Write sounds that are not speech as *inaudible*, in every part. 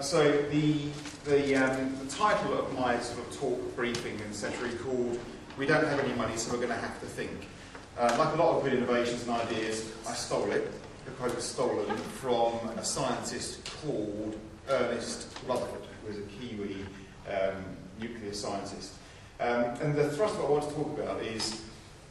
So the the, um, the title of my sort of talk briefing and century called "We don't have any money, so we're going to have to think." Uh, like a lot of good innovations and ideas, I stole it. The quote was stolen from a scientist called Ernest Rutherford, who was a Kiwi um, nuclear scientist. Um, and the thrust of what I want to talk about is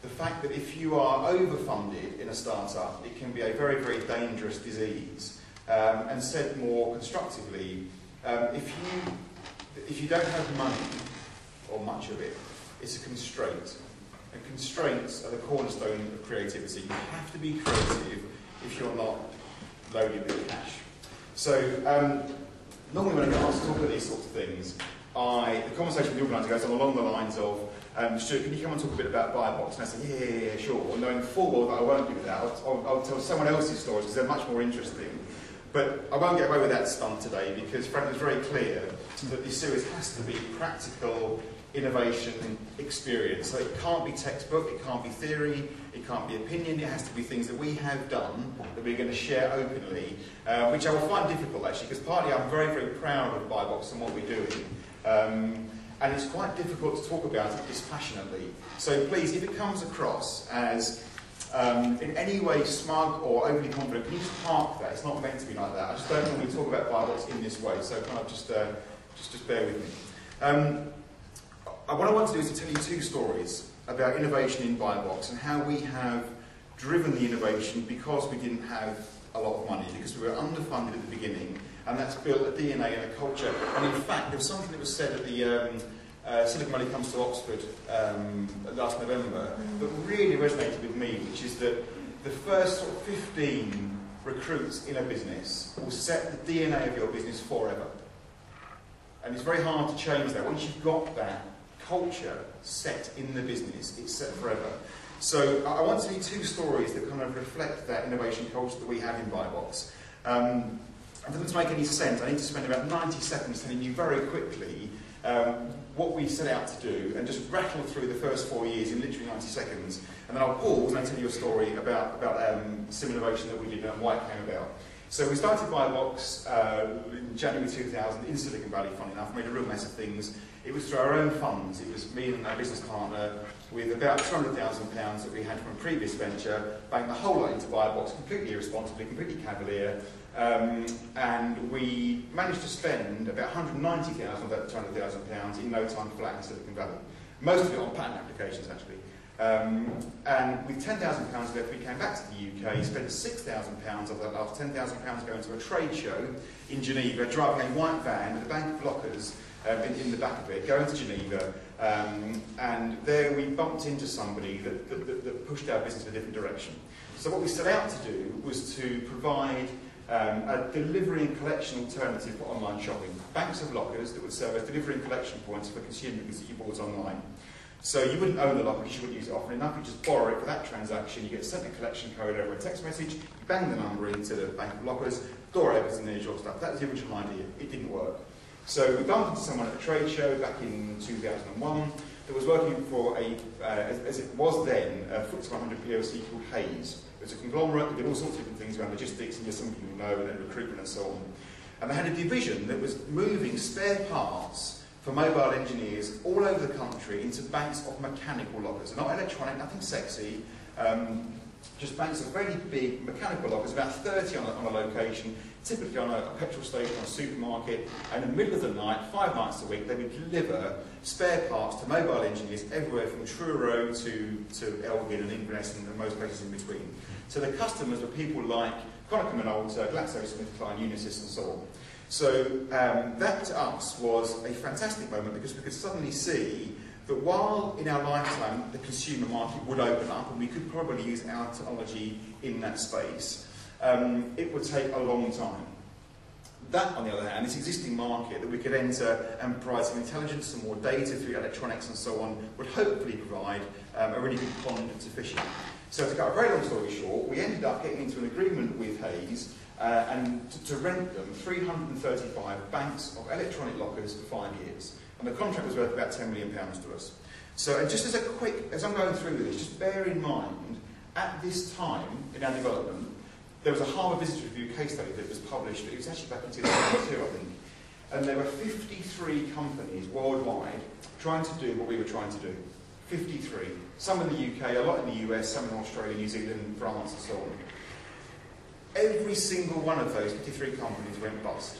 the fact that if you are overfunded in a startup, it can be a very, very dangerous disease. Um, and said more constructively, um, if, you, if you don't have money, or much of it, it's a constraint. And constraints are the cornerstone of creativity. You have to be creative if you're not loaded with cash. So, um, normally when I get asked to talk about these sorts of things, I, the conversation with the organiser goes on along the lines of, um, Stuart, can you come and talk a bit about ByBox? And I say, yeah, yeah, yeah, sure. Knowing full well that I won't do that, I'll, I'll, I'll tell someone else's stories because they're much more interesting. But I won't get away with that stunt today because Frank was very clear that this series has to be practical innovation experience. So it can't be textbook, it can't be theory, it can't be opinion, it has to be things that we have done that we're going to share openly, uh, which I will find difficult actually because partly I'm very, very proud of ByBox and what we're doing. Um, and it's quite difficult to talk about it dispassionately. So please, if it comes across as um, in any way smug or overly confident, can you just park that? It's not meant to be like that. I just don't normally talk about ByBox in this way, so kind of just, uh, just, just bear with me. Um, what I want to do is to tell you two stories about innovation in ByBox and how we have driven the innovation because we didn't have a lot of money, because we were underfunded at the beginning, and that's built a DNA and a culture. And in fact, there was something that was said at the um, uh, Silicon Valley comes to Oxford um, last November that really resonated with me, which is that the first sort of 15 recruits in a business will set the DNA of your business forever. And it's very hard to change that. Once you've got that culture set in the business, it's set forever. So I want to you two stories that kind of reflect that innovation culture that we have in ByBox. Um, and for them to make any sense, I need to spend about 90 seconds telling you very quickly um, what we set out to do and just rattle through the first four years in literally 90 seconds. And then I'll pause and I'll tell you a story about, about um, some innovation that we did and why it came about. So we started ByBox uh, in January 2000 in Silicon Valley, funny enough, made a real mess of things. It was through our own funds. It was me and our business partner with about £200,000 that we had from a previous venture, banked the whole lot into ByBox, completely irresponsibly, completely cavalier. Um, and we managed to spend about 190,000 of that £200,000 in no time flat in Silicon Valley. Most of it on patent applications, actually. Um, and with £10,000 left, we came back to the UK, spent £6,000 of that last £10,000 going to a trade show in Geneva, driving a white van with a bank of lockers um, in, in, the back of it, going to Geneva, um, and there we bumped into somebody that, that, that, pushed our business in a different direction. So what we set out to do was to provide um, a delivery and collection alternative for online shopping. Banks of lockers that would serve as delivery and collection points for consumer goods that you bought online. So you wouldn't own the locker because you wouldn't use it often enough. You just borrow it for that transaction. You get sent a collection code over a text message. You bang the number into the bank of lockers. Door opens and there's your stuff. That was the original idea. It didn't work. So we bumped into someone at a trade show back in 2001 that was working for a, uh, as, as, it was then, a FTSE 100 PLC called Hays. It was a conglomerate that did all sorts of different things around logistics, and some of you know, and then recruitment and so on. And they had a division that was moving spare parts for mobile engineers all over the country into banks of mechanical lockers. Not electronic, nothing sexy, um, just banks of very big mechanical lockers, about 30 on a, on a location, typically on a, a, petrol station or a supermarket, and in the middle of the night, five nights a week, they would deliver spare parts to mobile engineers everywhere from Truro to, to Elgin and Inverness and, and most places in between. So the customers were people like Konica Minolta, GlaxoSmithKline, Unisys and so on. So um, that to us was a fantastic moment because we could suddenly see that while in our lifetime the consumer market would open up and we could probably use our technology in that space, um, it would take a long time. That, on the other hand, this existing market that we could enter and provide some intelligence, some more data through electronics and so on, would hopefully provide um, a really good pond to fish in. So to cut a very long story short, we ended up getting into an agreement with Hays uh, and to, to rent them 335 banks of electronic lockers for five years. And the contract was worth about £10 million to us. So and just as a quick, as I'm going through this, just bear in mind, at this time in our development, there was a Harvard Business Review case study that was published, it was actually back in 2002, I think, And there were 53 companies worldwide trying to do what we were trying to do. 53. Some in the UK, a lot in the US, some in Australia, New Zealand, France, and so on. Every single one of those 53 companies went bust.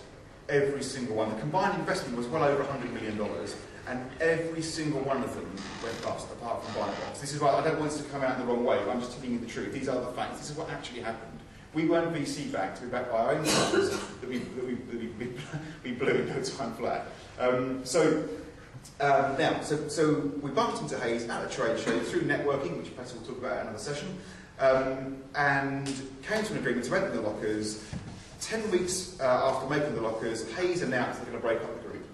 Every single one. The combined investment was well over $100 million, and every single one of them went bust, apart from ByBox. This is why I don't want this to come out in the wrong way, I'm just telling you the truth. These are the facts. This is what actually happened. We weren't VC backed, we were backed by our own funds *coughs* that, we, that, we, that we, we, blew in no time flat. Um, so um, now, so, so we bumped into Hays at a trade show through networking, which perhaps we'll talk about in another session, um, and came to an agreement to open the lockers. Ten weeks uh, after making the lockers, Hays announced they're going to break up the group.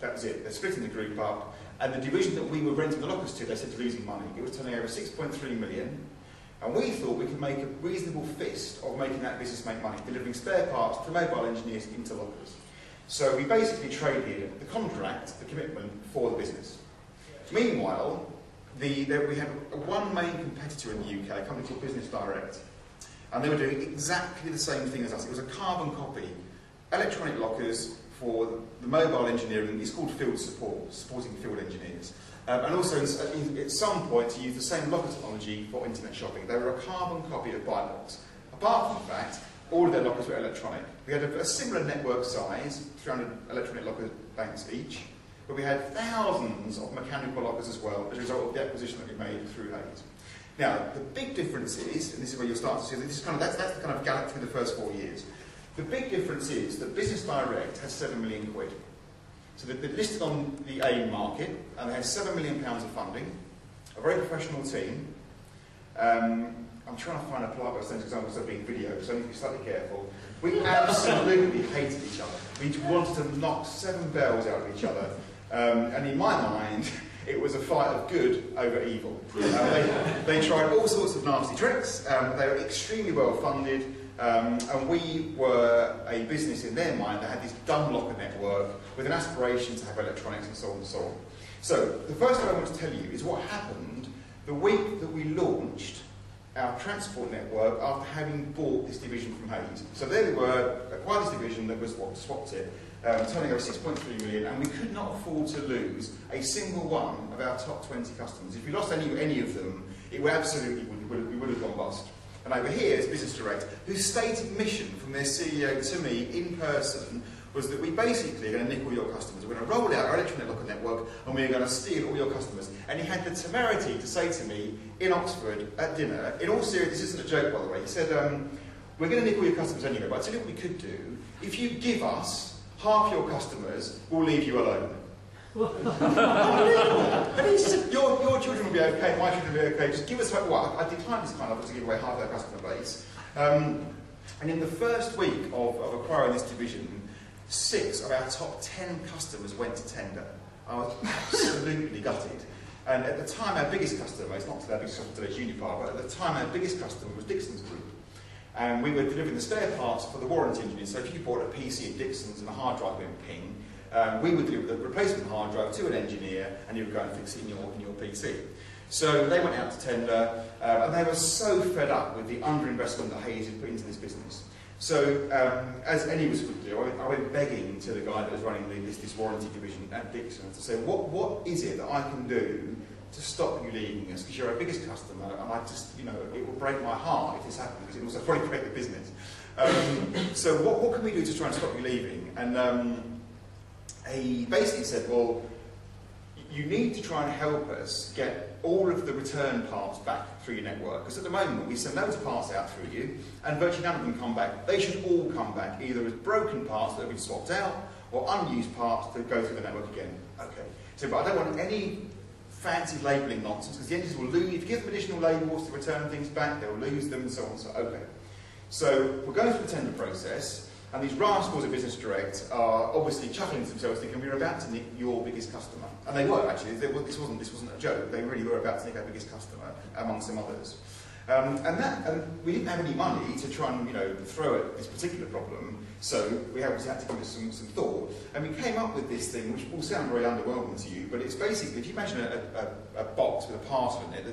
That was it. They're splitting the group up, and the division that we were renting the lockers to, they said, losing money. It was turning over 6.3 million, and we thought we could make a reasonable fist of making that business make money, delivering spare parts to mobile engineers into lockers. So we basically traded the contract, the commitment, for the business. Meanwhile, the, the, we had one main competitor in the UK, a company called Business Direct, and they were doing exactly the same thing as us. It was a carbon copy, electronic lockers for the mobile engineering. It's called field support, supporting field engineers. Um, and also, at some point, to use the same locker technology for internet shopping. They were a carbon copy of ByBox. Apart from the fact all of their lockers were electronic. We had a, a similar network size, 300 electronic locker banks each, but we had thousands of mechanical lockers as well as a result of the acquisition that we made through Hays. Now, the big difference is, and this is where you'll start to see, this is kind of, that's, that's the kind of gallop through the first four years. The big difference is that Business Direct has 7 million quid. So they're listed on the AIM market, and they had 7 million pounds of funding, a very professional team, um, I'm trying to find a polite way of saying examples of being video, so I need to be slightly careful. We absolutely *laughs* hated each other. We wanted to knock seven bells out of each other. Um, and in my mind, *laughs* it was a fight of good over evil. Um, they, they, tried all sorts of nasty tricks. Um, they were extremely well funded. Um, and we were a business in their mind that had this dumb locker network with an aspiration to have electronics and so on and so on. So, the first thing I want to tell you is what happened the week that we launched our transport network after having bought this division from Hays. So there we were, acquired this division that was what swapped it, um, turning over 6.3 million, and we could not afford to lose a single one of our top 20 customers. If we lost any, any of them, it would absolutely we would have gone bust. And over here is Business Direct, whose stated mission from their CEO to me in person was that we basically are going to nick all your customers. We're going to roll out our electronic locker network and we're going to steal all your customers. And he had the temerity to say to me in Oxford at dinner, in all seriousness, this isn't a joke by the way, he said, um, we're going to nick all your customers anyway, but I tell you what we could do. If you give us half your customers, we'll leave you alone. Your, your children will be okay, my children will be okay, just give us, well, I declined this kind of to give away half our customer base. Um, and in the first week of, of acquiring this division, six of our top 10 customers went to tender. I was absolutely gutted. And at the time, our biggest customer, it's not our biggest customer today, Unipar, but at the time, our biggest customer was Dixon's Group. And we were delivering the spare parts for the warranty engineers. So if you bought a PC at Dixon's and the hard drive went ping, um, we would deliver the replacement hard drive to an engineer and you would go and fix it in your, in your PC. So they went out to tender uh, and they were so fed up with the underinvestment that Hays had put into this business. So, um, as any of us would do, I, I, went begging to the guy that was running the, this, this warranty division at Dixon to say, what, what is it that I can do to stop you leaving us? Because you're our biggest customer, and I just, you know, it will break my heart if this happens, because it will also probably *laughs* break the business. Um, so, what, what can we do to try and stop you leaving? And um, he basically said, well, you need to try and help us get all of the return parts back through your network. Because at the moment, we send loads of parts out through you, and virtually none of them come back. They should all come back, either as broken parts that have been swapped out, or unused parts that go through the network again. Okay. So, but I don't want any fancy labelling nonsense, because the engineers will lose, if you give them additional labels to return things back, they'll lose them, and so on. So, okay. So, we're going through the tender process, and these rascals at Business Direct are obviously chuckling to themselves, thinking we're about to nick your biggest customer. And they were actually. They, this wasn't this wasn't a joke. They really were about to nick our biggest customer, among some others. Um, and that, and we didn't have any money to try and you know throw at this particular problem. So we had, we had to give it some, some thought, and we came up with this thing, which will sound very underwhelming to you, but it's basically if you imagine a, a, a box with a parcel in it,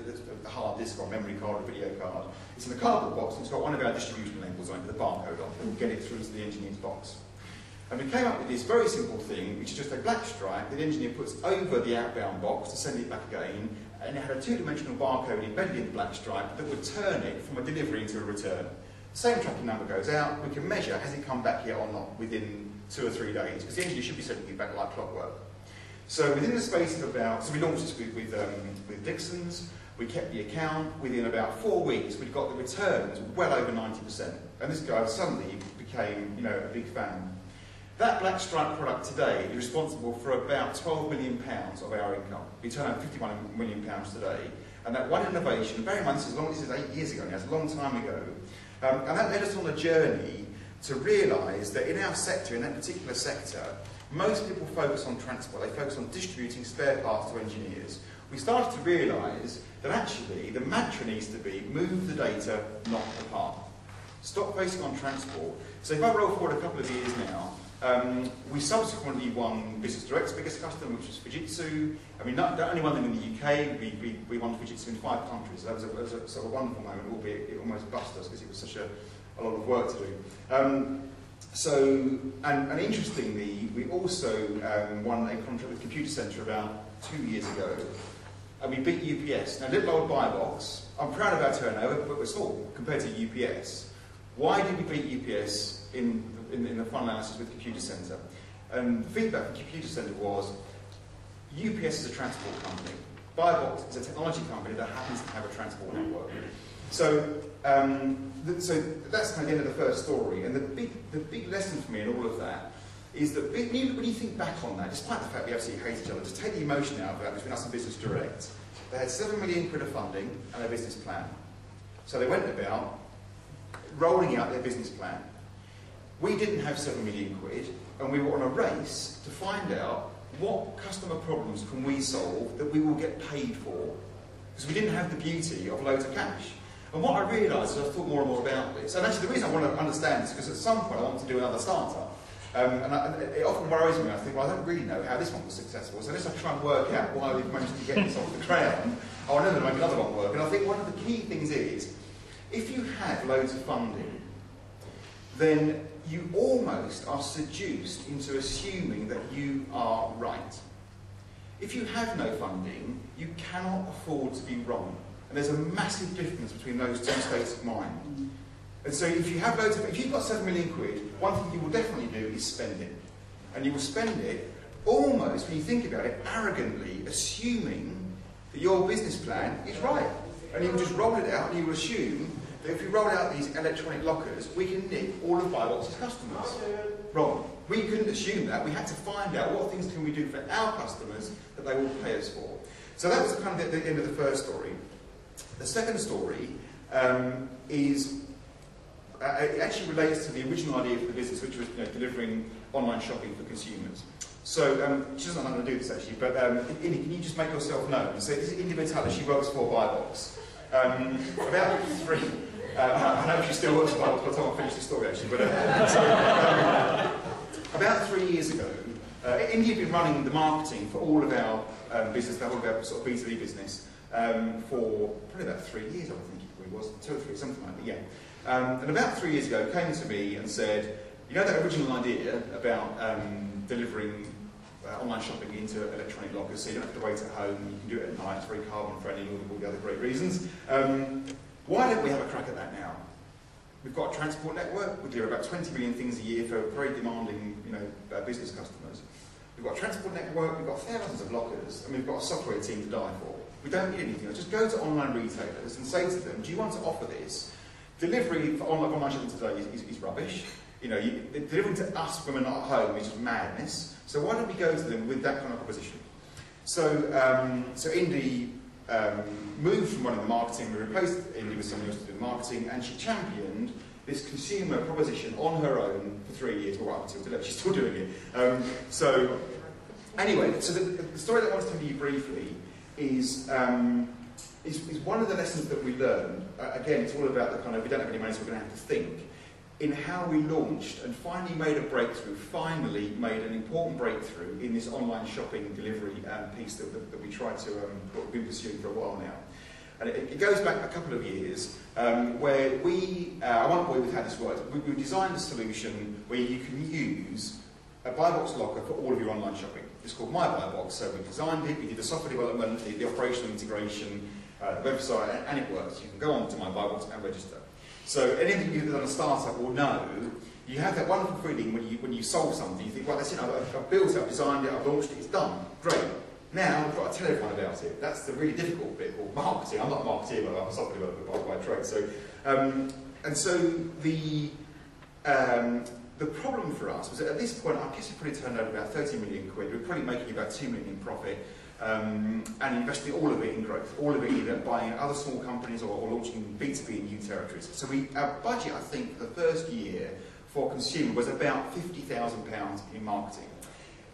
a, hard disk or a memory card or a video card, it's in a cardboard box, and it's got one of our distribution labels on it with a barcode on. It will get it through to the engineer's box. And we came up with this very simple thing, which is just a black stripe that the engineer puts over the outbound box to send it back again, and it had a two-dimensional barcode embedded in the black stripe that would turn it from a delivery into a return. Same tracking number goes out, we can measure has it come back here or not within two or three days, because the engineer should be sending it back like clockwork. So within the space of about, so we launched this with, with, um, with Dixon's, we kept the account, within about four weeks we'd got the returns well over 90%. And this guy suddenly became, you know, a big fan. That Black Stripe product today is responsible for about 12 million pounds of our income. We turn over 51 million pounds today. And that one innovation, very much as long as it's eight years ago now, it's a long time ago. Um, and that led us on a journey to realise that in our sector, in that particular sector, most people focus on transport. They focus on distributing spare parts to engineers. We started to realise that actually the mantra needs to be move the data, not the part. Stop focusing on transport. So if I roll forward a couple of years now, um, we subsequently won Business Direct's biggest customer, which was Fujitsu. I mean, not, not only won them in the UK, we, we, we won Fujitsu in five countries. That was a, was a sort of wonderful moment, albeit it almost bust us because it was such a, a lot of work to do. Um, so, and, and interestingly, we also um, won a contract with Computacenter about two years ago, and we beat UPS. Now, little old ByBox, I'm proud of our turnover, but we're small compared to UPS. Why did we beat UPS in in, in the final analysis with Computacenter. And the feedback from Computacenter was UPS is a transport company. ByBox is a technology company that happens to have a transport network. So, um, th so that's kind of the end of the first story. And the big, the big lesson for me in all of that is that when you, when you think back on that, despite the fact we absolutely hate each other, to take the emotion out of that between us and Business Direct. They had seven million quid of funding and a business plan. So they went about rolling out their business plan. We didn't have seven million quid, and we were on a race to find out what customer problems can we solve that we will get paid for, because we didn't have the beauty of loads of cash. And what I realised as I thought more and more about this, and actually the reason I want to understand this is because at some point I want to do another startup. Um, and, I, it often worries me. I think, well, I don't really know how this one was successful. So unless I try and work out why we've managed to get this off the ground, I know that make another one work. And I think one of the key things is, if you have loads of funding, then you almost are seduced into assuming that you are right. If you have no funding, you cannot afford to be wrong. And there's a massive difference between those two states of mind. And so if you have loads of, if you've got seven million quid, one thing you will definitely do is spend it. And you will spend it almost, when you think about it, arrogantly assuming that your business plan is right. And you will just roll it out and you will assume if we roll out these electronic lockers, we can nick all of ByBox's customers. Wrong. We couldn't assume that. We had to find out what things can we do for our customers that they will pay us for. So that was kind of the, the end of the first story. The second story um, is uh, it actually relates to the original idea for the business, which was you know, delivering online shopping for consumers. So um, she doesn't know how to do this actually, but um, Indy, can you just make yourself known? So this is Indy Vitale, she works for ByBox. Um, about three, uh, I know she still works by the time I finish the story actually. But uh, so, um, about three years ago, uh, Indy had been running the marketing for all of our um, business, all of our sort of B2B business, um, for probably about three years, I think it was, two or three, something like that, yeah. Um, and about three years ago, came to me and said, you know that original idea about um, delivering uh, online shopping into electronic lockers, so you don't have to wait at home, you can do it at night, it's very carbon friendly, and all the other great reasons. Um, why don't we have a crack at that now? We've got a transport network, we do about 20 million things a year for very demanding you know, uh, business customers. We've got a transport network, we've got thousands of lockers, and we've got a software team to die for. We don't need anything else. Just go to online retailers and say to them, do you want to offer this? Delivery for online, online shopping today is, is, is rubbish. You know, you, delivering to us not at home is just madness. So why don't we go to them with that kind of proposition? So, um, so Indy um, moved from running the marketing, we replaced Indy with someone else to do the marketing, and she championed this consumer proposition on her own for three years, well, up until today, she's still doing it. Um, so, anyway, so the, the, story that I want to tell you briefly is, um, is, is, one of the lessons that we learned. Uh, again, it's all about the kind of, we don't have any money, so we're going to have to think in how we launched and finally made a breakthrough, finally made an important breakthrough in this online shopping delivery um, piece that, that, we tried to, um, we've been pursuing for a while now. And it, it goes back a couple of years um, where we, uh, at one point we've had this work, we, we designed a solution where you can use a ByBox locker for all of your online shopping. It's called MyByBox. So we designed it, we did the software development, the, the operational integration, uh, the website, and, and, it works. You can go on to MyByBox and register. So anything you've done a startup will know, you have that wonderful feeling when you, when you solve something, you think, well, that's it, I've, I've built it, I've designed it, I've launched it, it's done. Great. Now I've got to tell everyone about it. That's the really difficult bit, or marketing. I'm not a but I'm a software developer by, by trade. So, um, and so the um, the problem for us was that at this point, I guess we probably turned over about 30 million quid. We were probably making about 2 million profit um, and investing all of it in growth, all of it either buying other small companies or, or launching B2B in new territories. So we, our budget, I think, the first year for consumer was about £50,000 in marketing.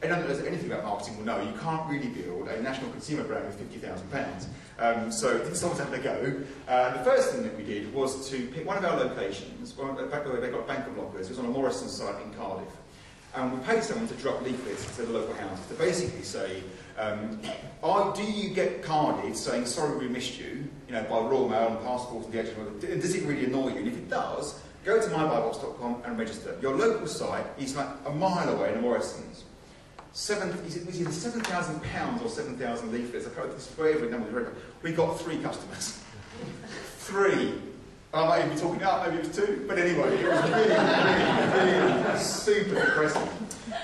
Anyone that knows anything about marketing will know you can't really build a national consumer brand with £50,000. Um, so always having a go. Uh, the first thing that we did was to pick one of our locations, well, back they got Bank of Lockers, it was on a Morrison site in Cardiff. And we paid someone to drop leaflets to the local houses to basically say, um, are, do you get carded saying, sorry we missed you, you know, by Royal Mail and passports and the edge Does it really annoy you? And if it does, go to mybybox.com and register. Your local site is like a mile away in Morrison's seven, is it, was it seven thousand pounds or seven thousand leaflets? I can't remember every number. We got three customers. *laughs* three. I might even be talking out, maybe it was two, but anyway, it was really, really, really super depressing.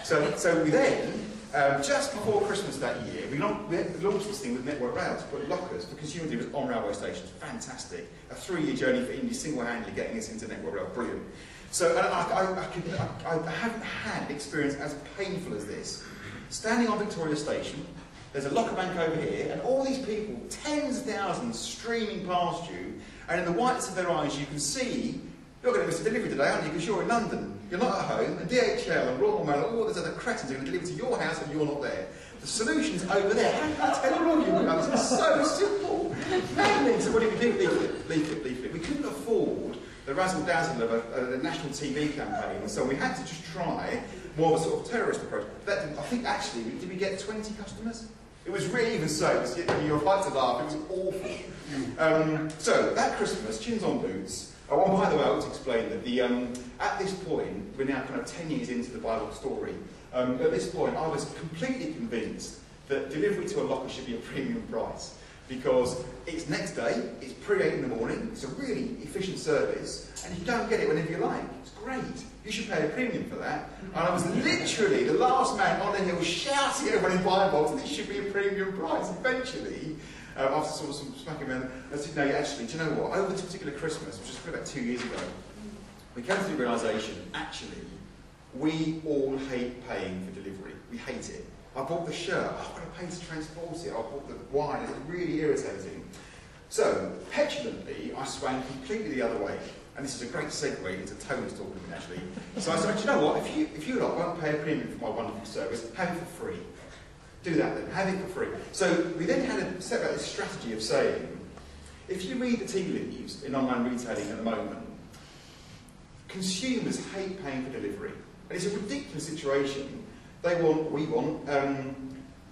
So, so we then, um, just before Christmas that year, we, launched, this thing with Network Rail to put lockers for consumer deliveries on railway stations. Fantastic. A three-year journey for Indy single-handedly getting us into Network Rail. Brilliant. So I, I, I, I haven't had experience as painful as this standing on Victoria Station, there's a locker bank over here, and all these people, tens of thousands, streaming past you, and in the whites of their eyes you can see you're going to miss a delivery today, aren't you? Because you're in London. You're not at home, and DHL and Royal Mail and all those other cretins are going to deliver to your house and you're not there. The solution's over there. How can tell all you guys? It's so simple. Magnets so what do we do? Leaflet, leaflet, leaflet. We couldn't afford the razzle dazzle of a, a, national TV campaign, so we had to just try more of a sort of terrorist approach. That, I think actually, did we get 20 customers? It was really even so, you're about to laugh, it was awful. Um, so, that Christmas, chins on boots. Oh, and by the way, I want to explain that the, um, at this point, we're now kind of 10 years into the Bible story. Um, at this point, I was completely convinced that delivery to a locker should be a premium price because it's next day, it's pre-8 in the morning, it's a really efficient service, and you don't get it whenever you like. It's great. You should pay a premium for that. And I was literally the last man on the hill shouting at everyone in that it should be a premium price. Eventually, uh, after sort of some smacking around, I said, no, actually, do you know what? Over this particular Christmas, which was about two years ago, we came to the realisation, actually, we all hate paying for delivery. We hate it. I bought the shirt, I've got to pay to transport it, I bought the wine, it's really irritating. So, petulantly, I swung completely the other way. And this is a great segue into Tony's talking to me, actually. So I said, you know what, if you, if you lot won't pay a premium for my wonderful service, have it for free. Do that then, have it for free. So we then had a, set about this strategy of saying, if you read the tea leaves in online retailing at the moment, consumers hate paying for delivery. And it's a ridiculous situation. They want, we want, um,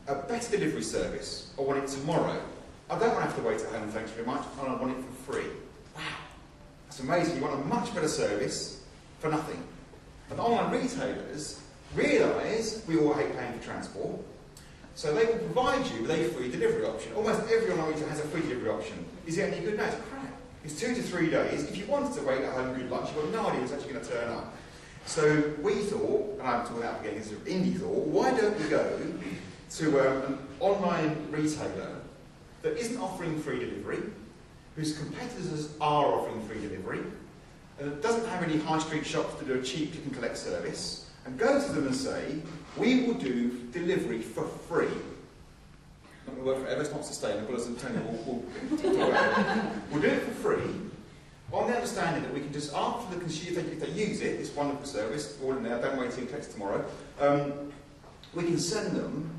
a better delivery service. I want it tomorrow. I don't want to have to wait at home, thanks very much, and I want it for free. Wow. that's amazing. You want a much better service for nothing. And online retailers realise we all hate paying for transport, so they will provide you with a free delivery option. Almost every online retailer has a free delivery option. Is it any good? No, it's crap. It's two to three days. If you wanted to wait at home good lunch, you've got no idea what's actually going to turn up. So we thought, and I'm talking about again, this Indy thought, why don't we go to um, an online retailer that isn't offering free delivery, whose competitors are offering free delivery, and that doesn't have any high street shops to do a cheap click and collect service, and go to them and say, we will do delivery for free. Not going to work forever, it's not sustainable, as Antonio *laughs* will, will, we'll do it for free, on the understanding that we can just, after the consumer, if they, use it, this wonderful service, all in there, don't wait it collects tomorrow, um, we can send them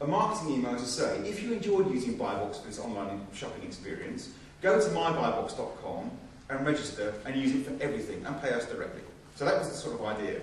a marketing email to say, if you enjoyed using ByBox for this online shopping experience, Go to mybybox.com and register and use it for everything and pay us directly. So that was the sort of idea.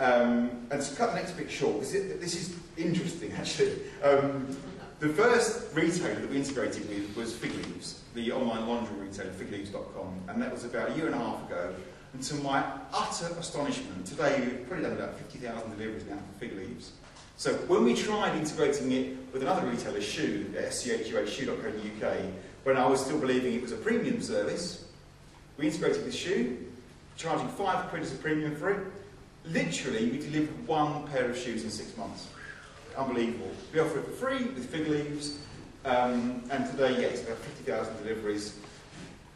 Um, and to cut the next bit short, this is, this is interesting *laughs* actually. Um, the first retailer that we integrated with was Fig Leaves, the online laundry retailer, figleaves.com, and that was about a year and a half ago. And to my utter astonishment, today we've probably done about 50,000 deliveries now for fig leaves. So when we tried integrating it with another retailer, Schuh, uh, schushoe.co.uk, when I was still believing it was a premium service, we integrated with Schuh, charging five quid as a premium for it. Literally, we delivered one pair of shoes in six months. Unbelievable. We offer it for free with fig leaves, um, and today, yes, about 50,000 deliveries.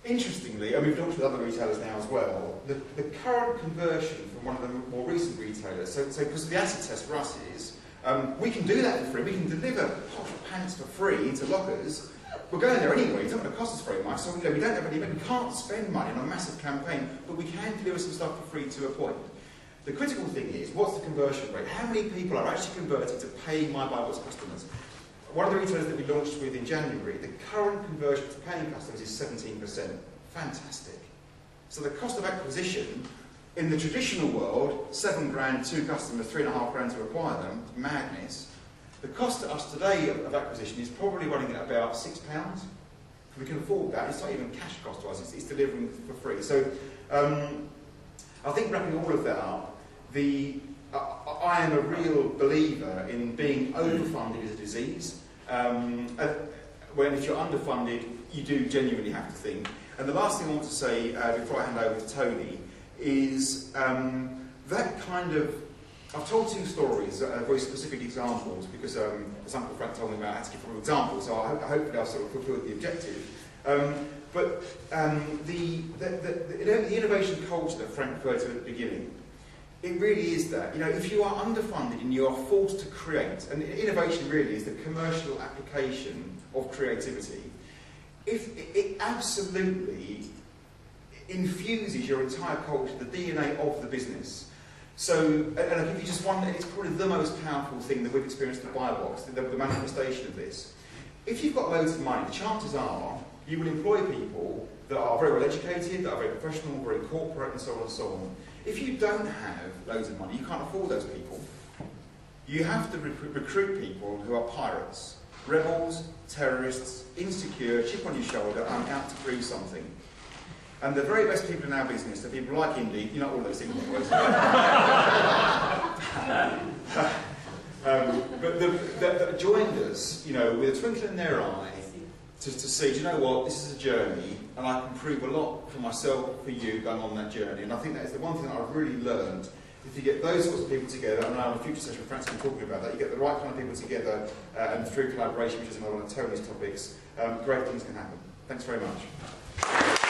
Interestingly, and we've launched with other retailers now as well, the, the current conversion from one of the more recent retailers, so, so because the acid test for us is, um, we can do that for free, we can deliver hot pants for free into lockers, we're going there anyway, it's not going to cost us very much, so you know, we don't have any, money, we can't spend money on a massive campaign, but we can deliver some stuff for free to a point. The critical thing is, what's the conversion rate? How many people are actually converted to paying My Box customers? One of the retailers that we launched with in January, the current conversion to paying customers is 17%. Fantastic. So the cost of acquisition in the traditional world, seven grand, two customers, three and a half grand to acquire them, madness. The cost to us today of, of acquisition is probably running at about six pounds. We can afford that. It's not even cash cost to us, it's, it's delivering for free. So um, I think wrapping all of that up, the, uh, I am a real believer in being overfunded as a disease. Um, uh, when if you're underfunded, you do genuinely have to think. And the last thing I want to say uh, before I hand over to Tony is um, that kind of. I've told two stories, uh, very specific examples, because um, as Uncle Frank told me about, I had to give from examples, so I hope, hopefully I've sort of fulfilled the objective. Um, but um, the, the, the, the, innovation culture that Frank referred to at the beginning, it really is that. You know, if you are underfunded and you are forced to create, and innovation really is the commercial application of creativity, if it absolutely infuses your entire culture, the DNA of the business. So, and give you just one, it's probably the most powerful thing that we've experienced at ByBox, the, the manifestation of this. If you've got loads of money, the chances are you will employ people that are very well educated, that are very professional, very corporate, and so on and so on. If you don't have loads of money, you can't afford those people. You have to recruit people who are pirates, rebels, terrorists, insecure, chip on your shoulder, I'm out to prove something. And the very best people in our business are people like Indy, you know all those things, *laughs* um, but the, that joined us, you know, with a twinkle in their eye, to, to see, do you know what, this is a journey, and I can prove a lot for myself, for you, going on that journey. And I think that is the one thing that I've really learned. If you get those sorts of people together, and now in a future session, Frank's been talking about that, you get the right kind of people together, uh, and through collaboration, which is another one of Tony's topics, um, great things can happen. Thanks very much.